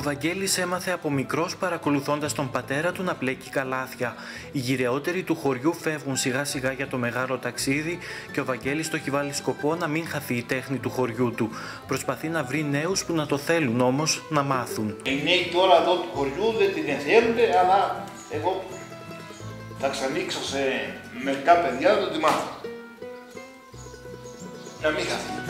Ο Βαγγέλης έμαθε από μικρός παρακολουθώντας τον πατέρα του να πλέκει καλάθια. Οι γυρεότεροι του χωριού φεύγουν σιγά σιγά για το μεγάλο ταξίδι και ο Βαγγέλης το έχει βάλει σκοπό να μην χαθεί η τέχνη του χωριού του. Προσπαθεί να βρει νέους που να το θέλουν όμως να μάθουν. Οι νέοι τώρα εδώ του χωριού δεν την θέλουν, αλλά εγώ θα ξανοίξω σε μερικά παιδιά να το τη μάθω. Να μην χαθεί.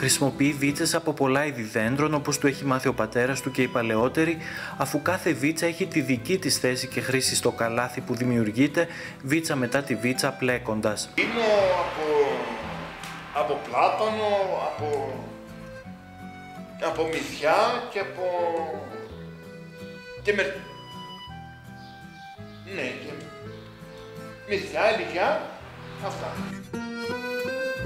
Χρησιμοποιεί βίτσες από πολλά είδη δέντρων όπως του έχει μάθει ο πατέρας του και οι παλαιότεροι, αφού κάθε βίτσα έχει τη δική της θέση και χρήση στο καλάθι που δημιουργείται, βίτσα μετά τη βίτσα πλέκοντας. Είναι από, από πλάτανο, από, από μυθιά και από. και με. Ναι, και μυθιά, ηλικιά, αυτά.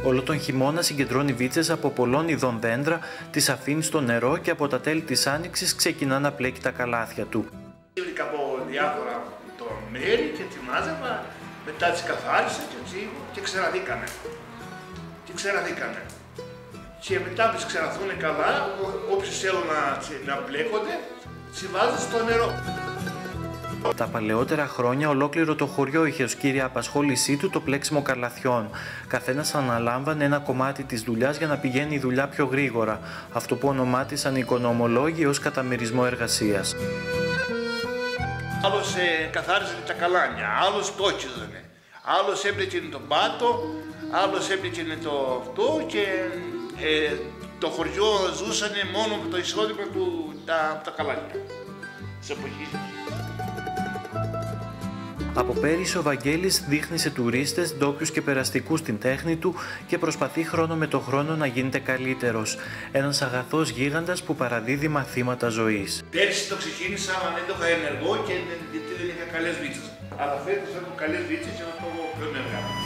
Όλο τον χειμώνα συγκεντρώνει βίτσες από πολλών ειδών δέντρα, τις αφήνει στο νερό και από τα τέλη της άνοιξης ξεκινά να πλέκει τα καλάθια του. Βρήκα από διάφορα το μέρη και τη μάζευα, μετά τις καθάρισα και έτσι και ξαναδίκανε. Και ξαναδίκανε. Και μετά που ξαναθούν καλά, όποιοι θέλουν να, να μπλέκονται, τις βάζουν στο νερό. Τα παλαιότερα χρόνια ολόκληρο το χωριό είχε ως κύρια απασχόλησή του το πλέξιμο καλαθιών. Καθένας αναλάμβανε ένα κομμάτι της δουλειάς για να πηγαίνει η δουλειά πιο γρήγορα, αυτό που ονομάτισαν οι οικονομολόγοι ως καταμερισμό εργασίας. Άλλος ε, καθάριζε τα καλάνια, άλλος το έτσιζανε, άλλος έπλεκε τον πάτο, άλλος έπλεκε το αυτό και ε, το χωριό ζούσανε μόνο με το εισόδημα του τα, τα καλάνια. Σε εποχής. Από πέρυσι ο Βαγγέλης δείχνει σε τουρίστες, ντόπιους και περαστικούς την τέχνη του και προσπαθεί χρόνο με το χρόνο να γίνεται καλύτερος. Ένας αγαθός γίγαντας που παραδίδει μαθήματα ζωής. Πέρυσι το ξεκίνησα, αλλά δεν το είχα ενεργό και δεν, δεν είχα καλές βίτσες. Αλλά φέτος έχω καλές βίτσες και θα το πιο ενεργά.